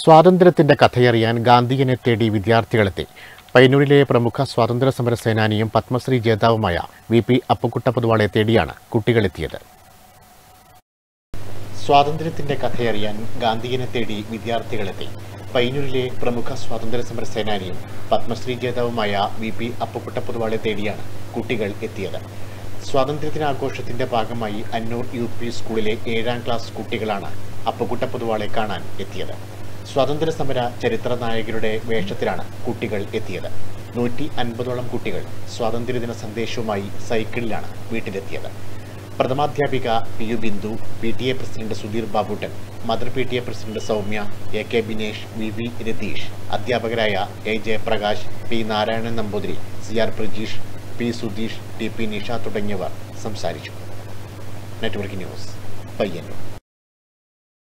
സ്വാതന്ത്ര്യത്തിന്റെ കഥയറിയാൻ ഗാന്ധിയനെ തേടി വിദ്യാർത്ഥികളെത്തി. പയ്യന്നൂരിലെ പ്രമുഖ സ്വാതന്ത്ര്യ സമര സേനാനിയും പത്മശ്രീ ജേതാവുമായ വി പി അപ്പുക്കുട്ട പൊതുവാളെ തേടിയാണ് കുട്ടികളെത്തിയത്. സ്വാതന്ത്ര്യത്തിന്റെ കഥയറിയാൻ ഗാന്ധിയനെ തേടി വിദ്യാർത്ഥികളെത്തി. പയ്യന്നൂരിലെ പ്രമുഖ സ്വാതന്ത്ര്യ സമര സേനാനിയും പത്മശ്രീ ജേതാവുമായ വി പി അപ്പുക്കുട്ട പൊതുവാളെ തേടിയാണ് കുട്ടികൾ എത്തിയത്. സ്വാതന്ത്ര്യദിനാഘോഷത്തിന്റെ ഭാഗമായി അന്നൂർ യു പി സ്കൂളിലെ ഏഴാം ക്ലാസ് കുട്ടികളാണ് അപ്പുകുട്ട പൊതുവാളെ കാണാൻ എത്തിയത്. സ്വാതന്ത്ര്യ സമര ചരിത്ര നായകരുടെ വേഷത്തിലാണ് കുട്ടികൾ എത്തിയത്. നൂറ്റി അൻപതോളം കുട്ടികൾ സ്വാതന്ത്ര്യദിന സന്ദേശവുമായി സൈക്കിളിലാണ് വീട്ടിലെത്തിയത്. പ്രഥമാധ്യാപിക P U Bindu P T A president Sudheer Babuttan mother P T A president Soumya A K Binesh V V Ratheesh അധ്യാപകരായ A Jayaprakash P Narayanan Namboothiri C R Prajeesh P Sudheesh T P Nisha തുടങ്ങിയവർ സംസാരിച്ചു. Network news Payyanur.